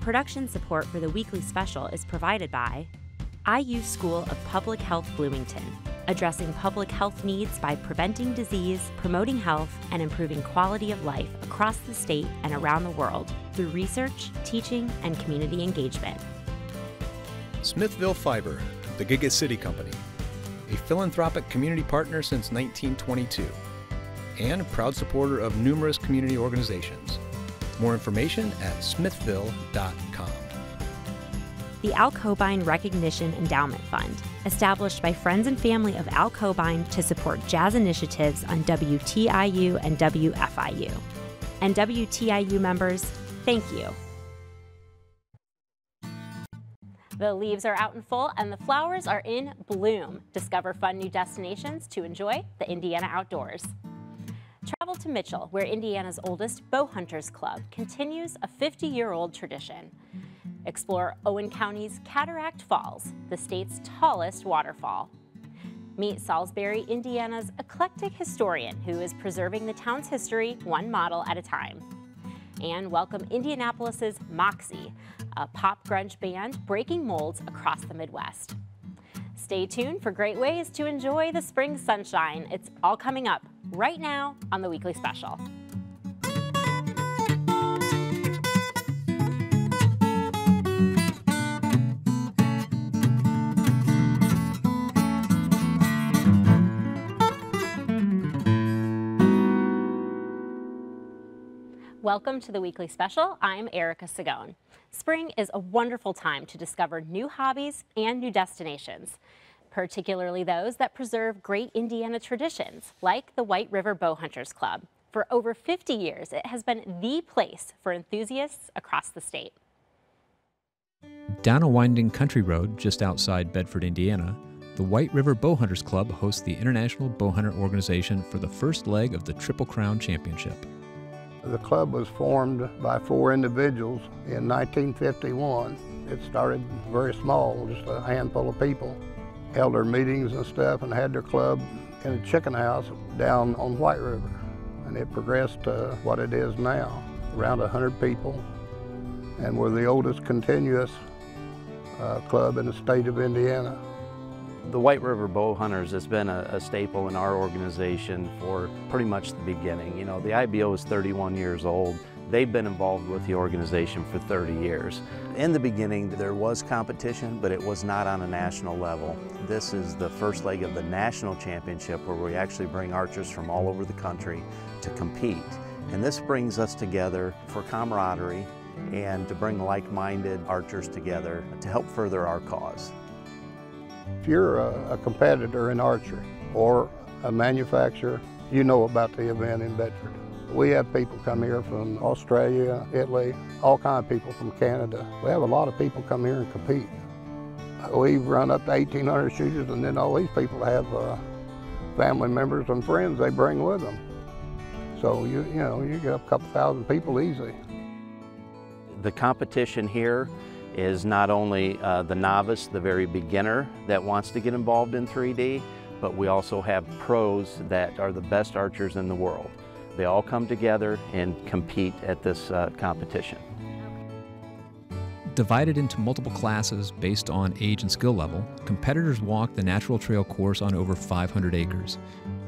Production support for the weekly special is provided by IU School of Public Health Bloomington, addressing public health needs by preventing disease, promoting health, and improving quality of life across the state and around the world through research, teaching, and community engagement. Smithville Fiber, the Giga City Company, a philanthropic community partner since 1922, and proud supporter of numerous community organizations. More information at smithville.com. The Al Cobine Recognition Endowment Fund, established by friends and family of Al Cobine to support jazz initiatives on WTIU and WFIU. And WTIU members, thank you. The leaves are out in full and the flowers are in bloom. Discover fun new destinations to enjoy the Indiana outdoors. To Mitchell, where Indiana's oldest bow hunters club continues a 50-year-old tradition. Explore Owen County's Cataract Falls, the state's tallest waterfall. Meet Solsberry, Indiana's eclectic historian who is preserving the town's history one model at a time. And welcome Indianapolis's Moxxie, a pop grunge band breaking molds across the Midwest. Stay tuned for great ways to enjoy the spring sunshine. It's all coming up right now on the weekly special. Welcome to the weekly special. I'm Erica Sagone. Spring is a wonderful time to discover new hobbies and new destinations, particularly those that preserve great Indiana traditions, like the White River Bowhunters Club. For over 50 years, it has been the place for enthusiasts across the state. Down a winding country road just outside Bedford, Indiana, the White River Bowhunters Club hosts the International Bowhunter Organization for the first leg of the Triple Crown Championship. The club was formed by four individuals in 1951. It started very small, just a handful of people. Held their meetings and stuff and had their club in a chicken house down on White River. And it progressed to what it is now, around 100 people. And we're the oldest continuous uh, club in the state of Indiana. The White River Bow Hunters has been a, a, staple in our organization for pretty much the beginning. You know, the IBO is 31 years old. They've been involved with the organization for 30 years. In the beginning, there was competition, but it was not on a national level. This is the first leg of the national championship where we actually bring archers from all over the country to compete. And this brings us together for camaraderie and to bring like-minded archers together to help further our cause. If you're a, a competitor in archery or a manufacturer, you know about the event in Bedford. We have people come here from Australia, Italy, all kinds of people from Canada. We have a lot of people come here and compete. We've run up to 1,800 shooters and then all these people have uh, family members and friends they bring with them. So you, you know, you get a couple thousand people easy. The competition here is not only uh, the novice, the very beginner that wants to get involved in 3D, but we also have pros that are the best archers in the world. They all come together and compete at this uh, competition. Divided into multiple classes based on age and skill level, competitors walk the natural trail course on over 500 acres.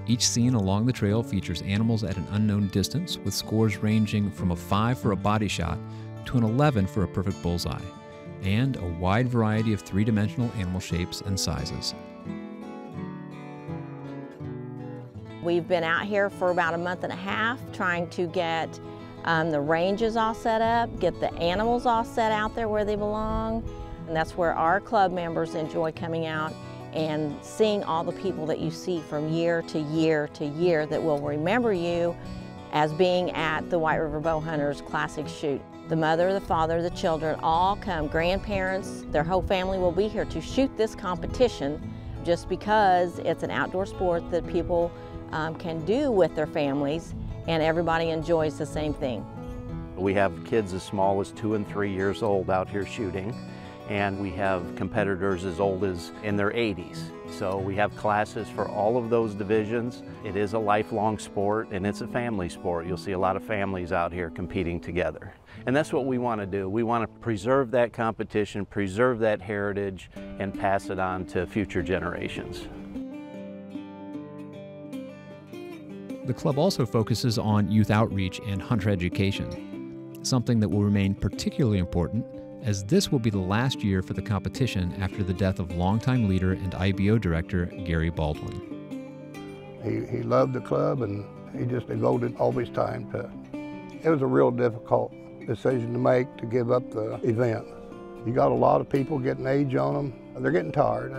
Each scene along the trail features animals at an unknown distance with scores ranging from a 5 for a body shot to an 11 for a perfect bullseye and a wide variety of three dimensional animal shapes and sizes. We've been out here for about a month and a half trying to get um, the ranges all set up, get the animals all set out there where they belong. And that's where our club members enjoy coming out and seeing all the people that you see from year to year to year that will remember you as being at the White River Bowhunters Classic Shoot. The mother, the father, the children all come, grandparents, their whole family will be here to shoot this competition just because it's an outdoor sport that people um, can do with their families and everybody enjoys the same thing. We have kids as small as two and three years old out here shooting and we have competitors as old as in their 80s. So we have classes for all of those divisions. It is a lifelong sport and it's a family sport. You'll see a lot of families out here competing together. And that's what we want to do. We want to preserve that competition, preserve that heritage, and pass it on to future generations. The club also focuses on youth outreach and hunter education, something that will remain particularly important as this will be the last year for the competition after the death of longtime leader and IBO director Gary Baldwin. He, he loved the club and he just devoted all his time to it. It was a real difficult decision to make to give up the event. You got a lot of people getting age on them. They're getting tired.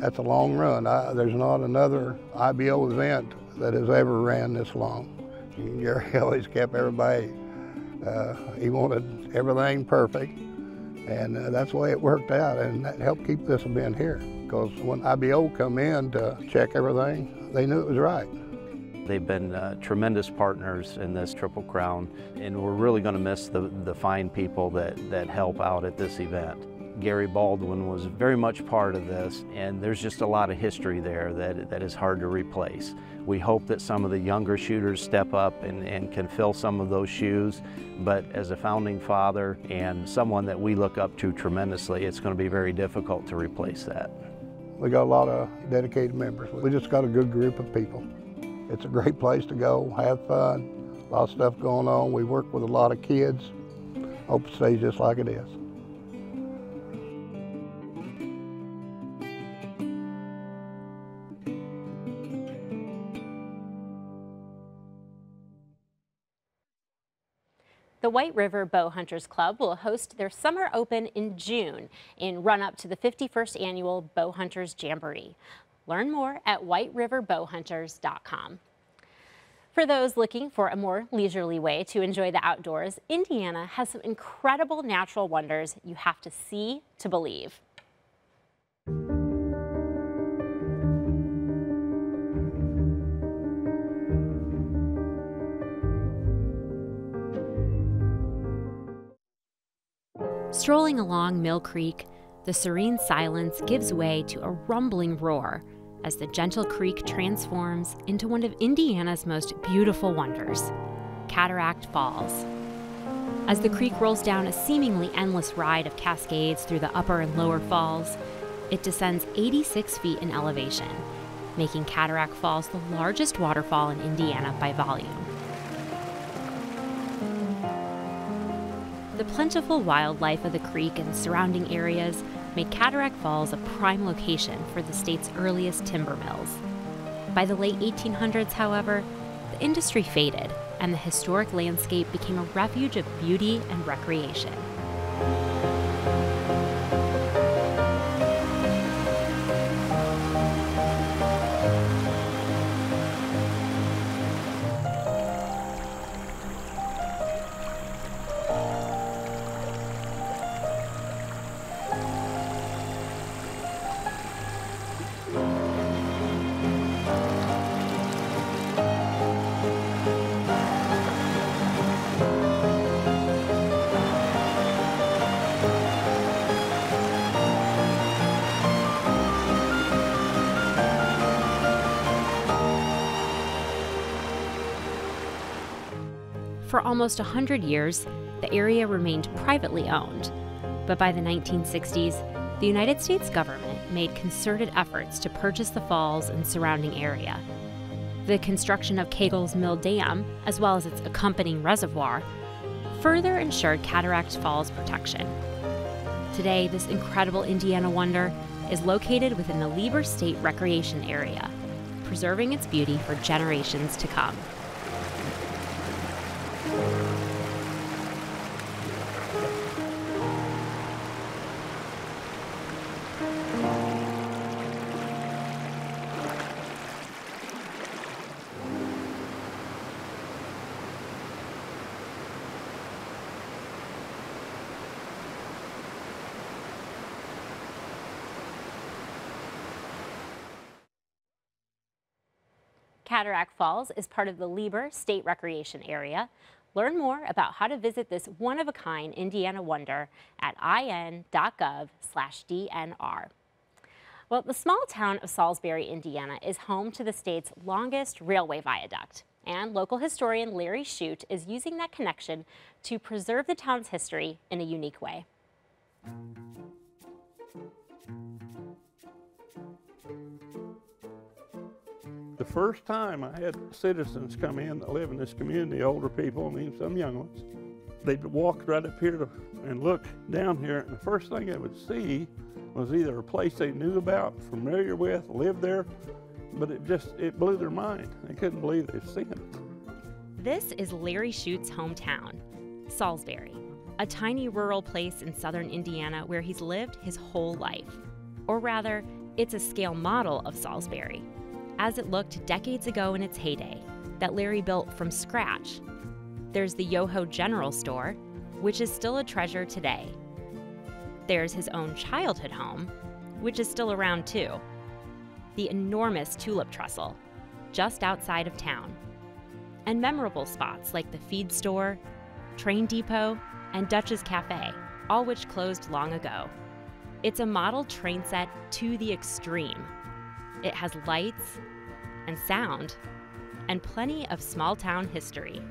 That's a long run. I, there's not another IBO event that has ever ran this long. Gary always kept everybody, uh, he wanted everything perfect. And uh, that's the way it worked out, and that helped keep this event here. Because when IBO come in to check everything, they knew it was right. They've been uh, tremendous partners in this Triple Crown, and we're really going to miss the, the fine people that, that help out at this event. Gary Baldwin was very much part of this, and there's just a lot of history there that, that is hard to replace. We hope that some of the younger shooters step up and, and can fill some of those shoes, but as a founding father and someone that we look up to tremendously, it's going to be very difficult to replace that. We got a lot of dedicated members. We just got a good group of people. It's a great place to go, have fun, a lot of stuff going on. We work with a lot of kids. Hope it stays just like it is. The White River Bow Hunters Club will host their summer open in June in run up to the 51st annual Bow Hunters Jamboree. Learn more at whiteriverbowhunters.com. For those looking for a more leisurely way to enjoy the outdoors, Indiana has some incredible natural wonders you have to see to believe. Strolling along Mill Creek, the serene silence gives way to a rumbling roar as the gentle creek transforms into one of Indiana's most beautiful wonders, Cataract Falls. As the creek rolls down a seemingly endless ride of cascades through the upper and lower falls, it descends 86 feet in elevation, making Cataract Falls the largest waterfall in Indiana by volume. The plentiful wildlife of the creek and surrounding areas made Cataract Falls a prime location for the state's earliest timber mills. By the late 1800s, however, the industry faded and the historic landscape became a refuge of beauty and recreation. For almost 100 years, the area remained privately owned. But by the 1960s, the United States government made concerted efforts to purchase the falls and surrounding area. The construction of Cagles Mill Dam, as well as its accompanying reservoir, further ensured Cataract Falls protection. Today, this incredible Indiana wonder is located within the Lieber State Recreation Area, preserving its beauty for generations to come. Cataract Falls is part of the Lieber State Recreation Area. Learn more about how to visit this one-of-a-kind Indiana wonder at in.gov DNR. Well, the small town of Solsberry, Indiana is home to the state's longest railway viaduct. And local historian Larry Shute is using that connection to preserve the town's history in a unique way. The first time I had citizens come in that live in this community, older people, I mean some young ones, they'd walk right up here to, and look down here, and the first thing they would see was either a place they knew about, familiar with, lived there, but it just, it blew their mind. They couldn't believe they'd seen it. This is Larry Shute's hometown, Solsberry, a tiny rural place in southern Indiana where he's lived his whole life. Or rather, it's a scale model of Solsberry, as it looked decades ago in its heyday, that Larry built from scratch. There's the Yoho General Store, which is still a treasure today. There's his own childhood home, which is still around too. The enormous tulip trestle, just outside of town. And memorable spots like the feed store, train depot, and Dutch's Cafe, all which closed long ago. It's a model train set to the extreme. It has lights and sound and plenty of small town history.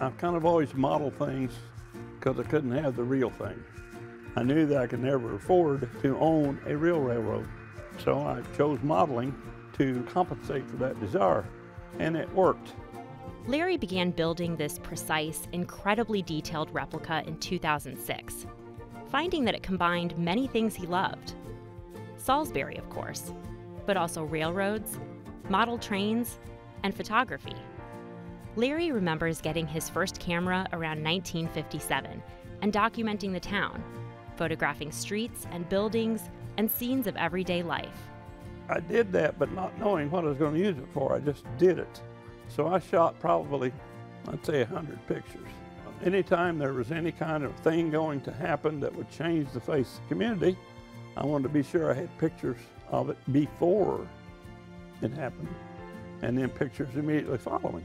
I've kind of always modeled things because I couldn't have the real thing. I knew that I could never afford to own a real railroad. So I chose modeling to compensate for that desire, and it worked. Larry began building this precise, incredibly detailed replica in 2006, finding that it combined many things he loved. Solsberry, of course, but also railroads, model trains, and photography. Larry remembers getting his first camera around 1957 and documenting the town, photographing streets and buildings and scenes of everyday life. I did that, but not knowing what I was going to use it for. I just did it. So I shot probably, I'd say, 100 pictures. Anytime there was any kind of thing going to happen that would change the face of the community, I wanted to be sure I had pictures of it before it happened, and then pictures immediately following.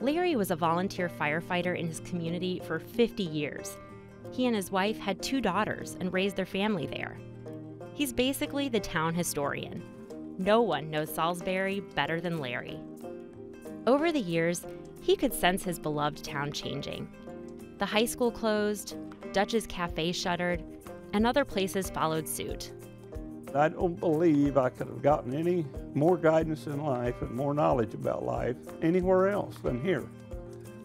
Larry was a volunteer firefighter in his community for 50 years. He and his wife had two daughters and raised their family there. He's basically the town historian. No one knows Solsberry better than Larry. Over the years, he could sense his beloved town changing. The high school closed, Dutch's Cafe shuttered, and other places followed suit. I don't believe I could have gotten any more guidance in life and more knowledge about life anywhere else than here.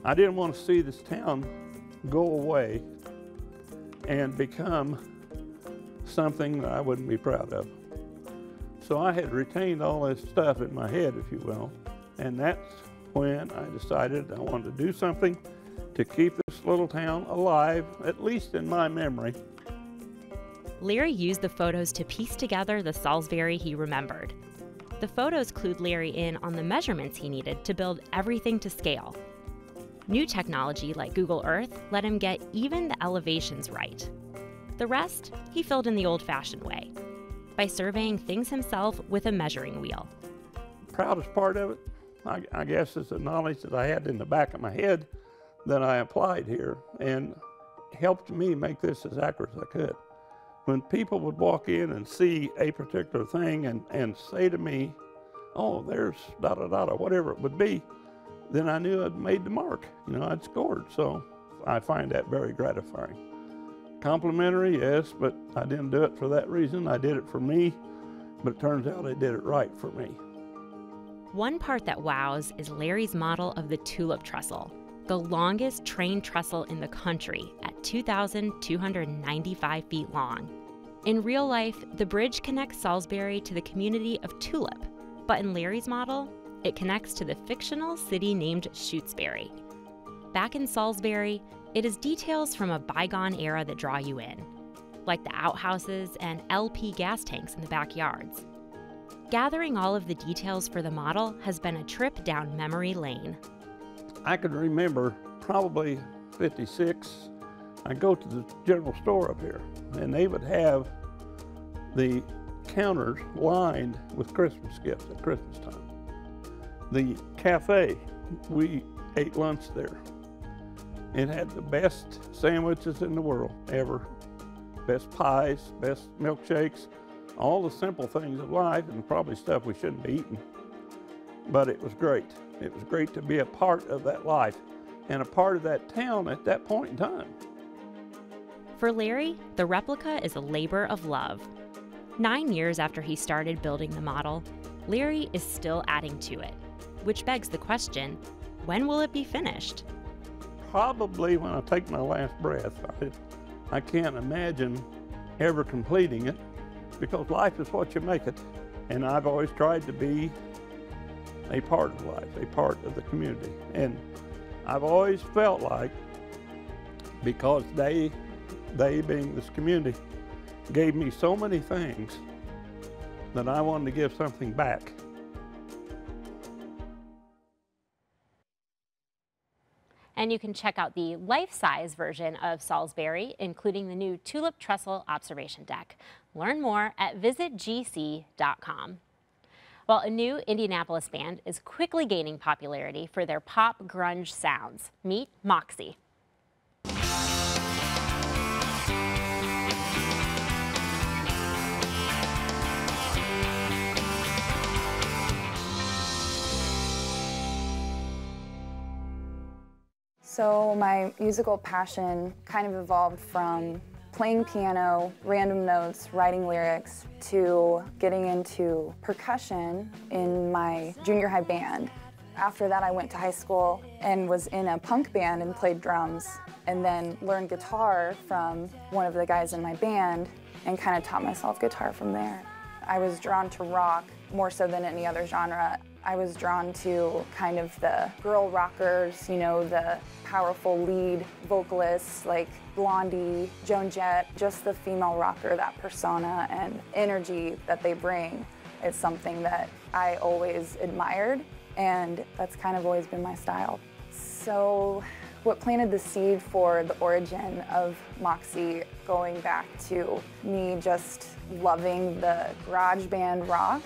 I didn't want to see this town go away and become something that I wouldn't be proud of. So I had retained all this stuff in my head, if you will, and that's when I decided I wanted to do something to keep this little town alive, at least in my memory, Larry used the photos to piece together the Solsberry he remembered. The photos clued Larry in on the measurements he needed to build everything to scale. New technology like Google Earth let him get even the elevations right. The rest, he filled in the old fashioned way by surveying things himself with a measuring wheel. Proudest part of it, I, I guess, is the knowledge that I had in the back of my head that I applied here and helped me make this as accurate as I could when people would walk in and see a particular thing and, and say to me, oh, there's da da da da, whatever it would be, then I knew I'd made the mark. You know, I'd scored. So I find that very gratifying. Complimentary, yes, but I didn't do it for that reason. I did it for me, but it turns out I did it right for me. One part that wows is Larry's model of the tulip trestle, the longest train trestle in the country at 2,295 feet long. In real life, the bridge connects Solsberry to the community of Tulip, but in Larry's model, it connects to the fictional city named Shutesbury. Back in Solsberry, it is details from a bygone era that draw you in, like the outhouses and LP gas tanks in the backyards. Gathering all of the details for the model has been a trip down memory lane. I can remember probably 56, I go to the general store up here and they would have the counters lined with Christmas gifts at Christmas time. The cafe, we ate lunch there. It had the best sandwiches in the world ever. Best pies, best milkshakes, all the simple things of life and probably stuff we shouldn't be eating. But it was great. It was great to be a part of that life and a part of that town at that point in time. For Larry, the replica is a labor of love. Nine years after he started building the model, Larry is still adding to it, which begs the question when will it be finished? Probably when I take my last breath. I, I can't imagine ever completing it because life is what you make it. And I've always tried to be a part of life, a part of the community. And I've always felt like because they, they being this community, gave me so many things that I wanted to give something back. And you can check out the life-size version of Solsberry, including the new Tulip Trestle Observation Deck. Learn more at visitgc.com. Well, a new Indianapolis band is quickly gaining popularity for their pop grunge sounds. Meet Moxxie. So my musical passion kind of evolved from playing piano, random notes, writing lyrics, to getting into percussion in my junior high band. After that, I went to high school and was in a punk band and played drums, and then learned guitar from one of the guys in my band and kind of taught myself guitar from there. I was drawn to rock more so than any other genre. I was drawn to kind of the girl rockers, you know, the powerful lead vocalists like Blondie, Joan Jett, just the female rocker, that persona and energy that they bring is something that I always admired and that's kind of always been my style. So what planted the seed for the origin of Moxxie going back to me just loving the garage band rock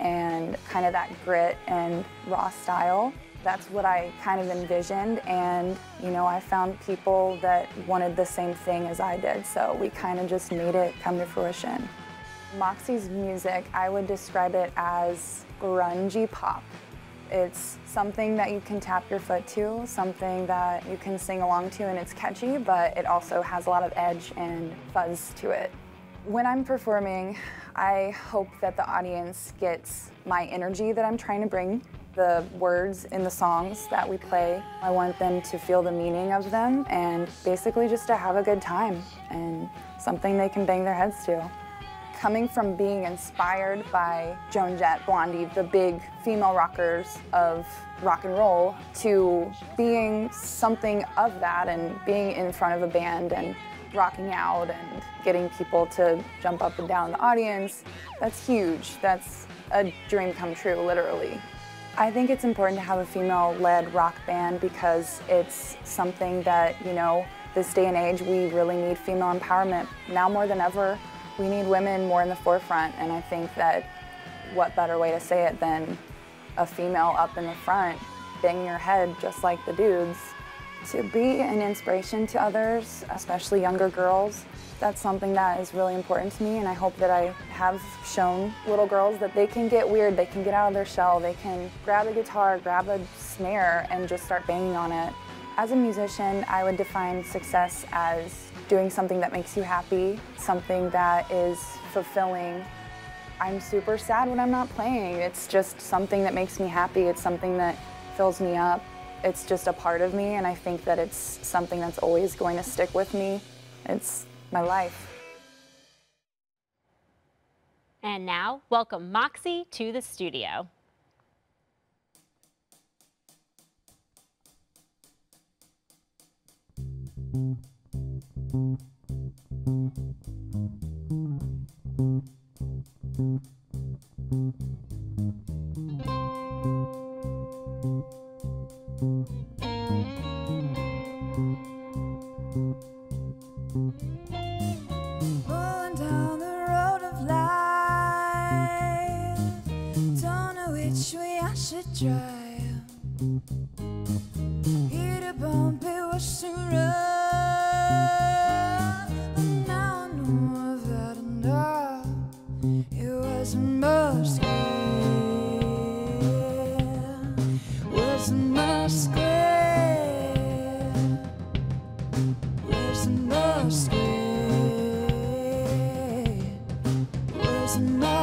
and kind of that grit and raw style. That's what I kind of envisioned and you know I found people that wanted the same thing as I did so we kind of just made it come to fruition. Moxxie's music, I would describe it as grungy pop. It's something that you can tap your foot to, something that you can sing along to and it's catchy, but it also has a lot of edge and fuzz to it. When I'm performing, I hope that the audience gets my energy that I'm trying to bring, the words in the songs that we play. I want them to feel the meaning of them and basically just to have a good time and something they can bang their heads to. Coming from being inspired by Joan Jett, Blondie, the big female rockers of rock and roll, to being something of that and being in front of a band and rocking out and getting people to jump up and down the audience, that's huge. That's a dream come true, literally. I think it's important to have a female-led rock band because it's something that, you know, this day and age, we really need female empowerment. Now more than ever, we need women more in the forefront, and I think that what better way to say it than a female up in the front, banging your head just like the dudes, to be an inspiration to others, especially younger girls, that's something that is really important to me and I hope that I have shown little girls that they can get weird, they can get out of their shell, they can grab a guitar, grab a snare and just start banging on it. As a musician, I would define success as doing something that makes you happy, something that is fulfilling. I'm super sad when I'm not playing. It's just something that makes me happy. It's something that fills me up. It's just a part of me, and I think that it's something that's always going to stick with me. It's my life. And now, welcome Moxxie to the studio. doesn't.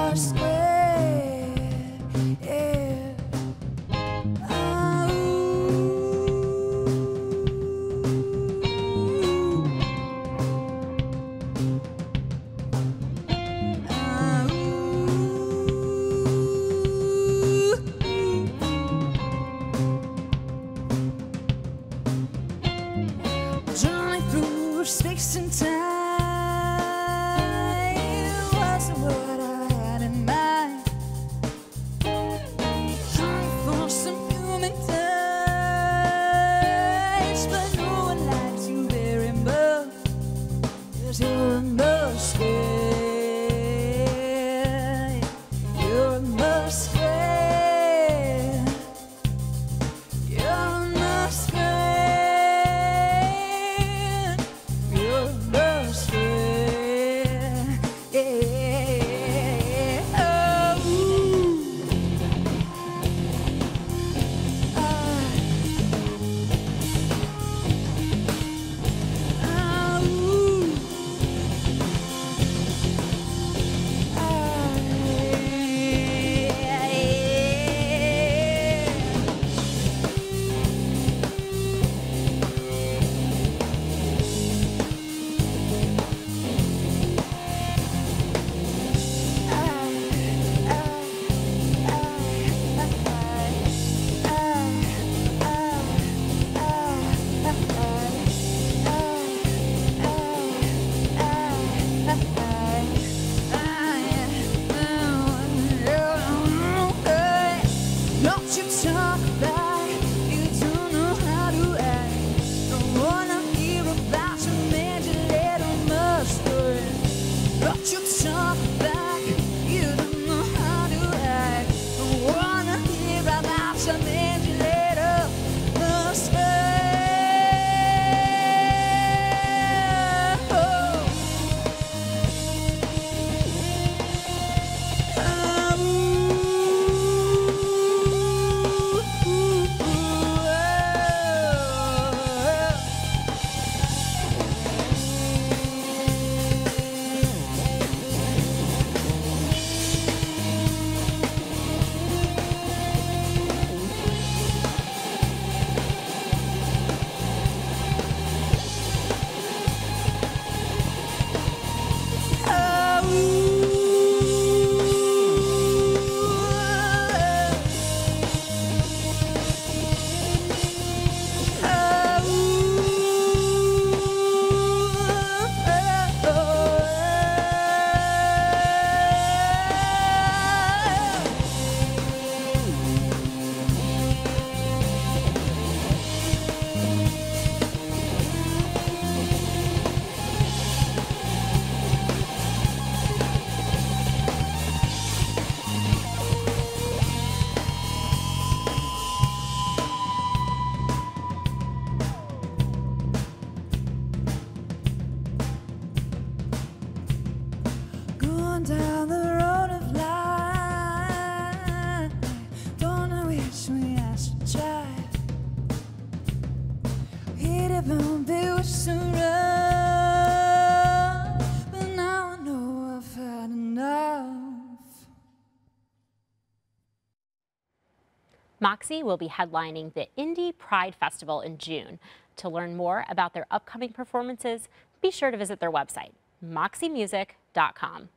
Moxxie will be headlining the Indy Pride Festival in June. To learn more about their upcoming performances, be sure to visit their website, moxiemusic.com.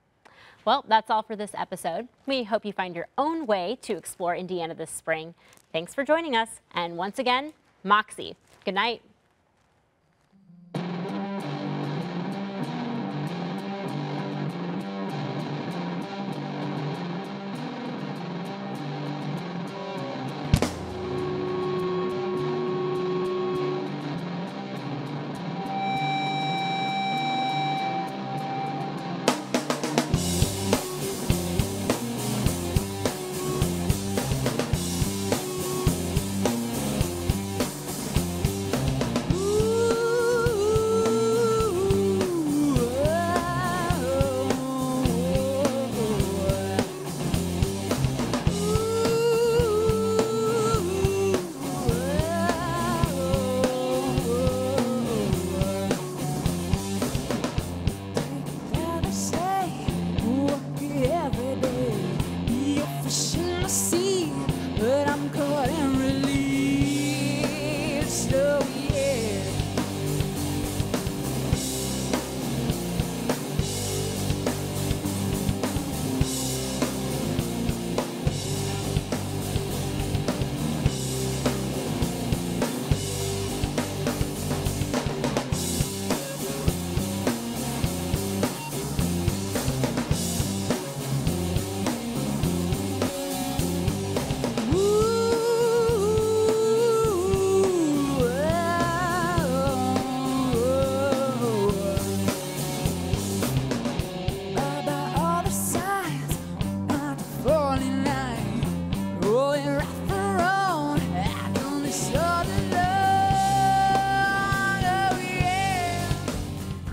Well, that's all for this episode. We hope you find your own way to explore Indiana this spring. Thanks for joining us. And once again, Moxxie. Good night.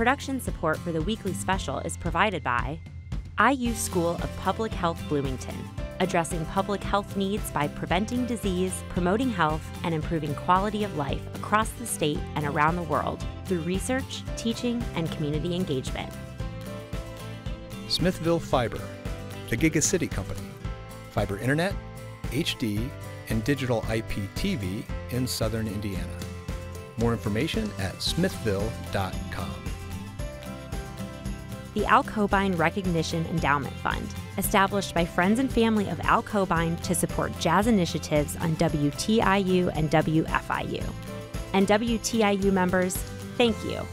Production support for the weekly special is provided by IU School of Public Health Bloomington, addressing public health needs by preventing disease, promoting health, and improving quality of life across the state and around the world through research, teaching, and community engagement. Smithville Fiber, the Giga City Company, fiber internet, HD, and digital IPTV in southern Indiana. More information at smithville.com. The Al Cobine Recognition Endowment Fund, established by friends and family of Al Cobine to support jazz initiatives on WTIU and WFIU. And WTIU members, thank you